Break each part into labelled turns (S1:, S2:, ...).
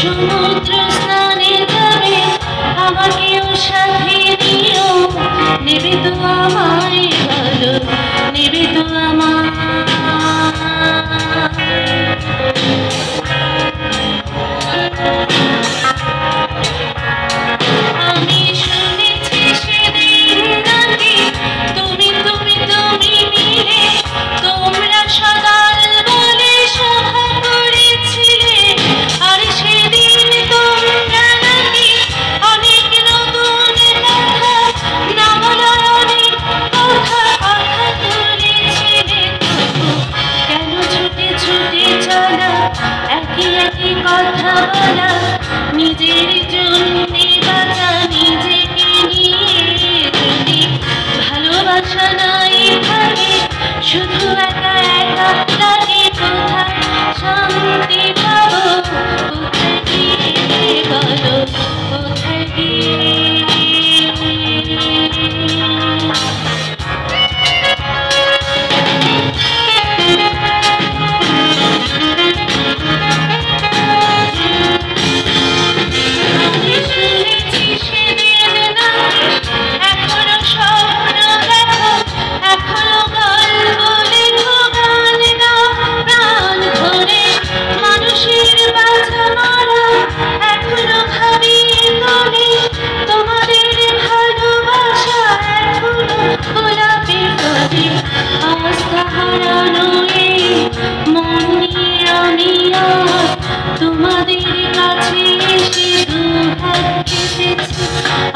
S1: সমুদ্র স্নানে যাবে আমাকেও সাথে নিও। নেবে তো আমার था निजेरी जुन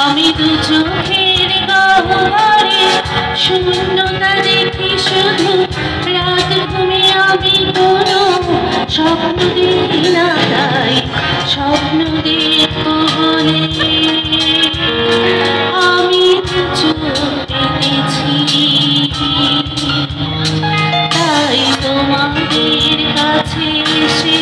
S1: আমি দু চোখের গহরে শূন্যতা দেখি শুধু রাত ঘুমে আমি কোনো স্বপ্ন দিই না তাই, স্বপ্ন দেখব আমি দু চোখ পেতেছি তাই তোমাদের কাছে এসে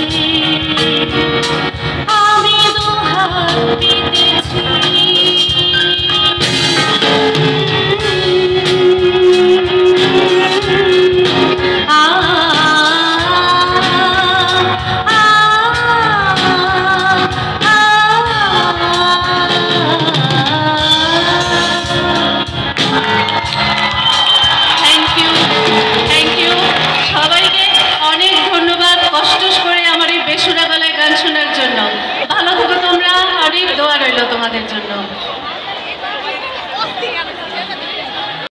S1: Aldo Garelo tomaten txondo.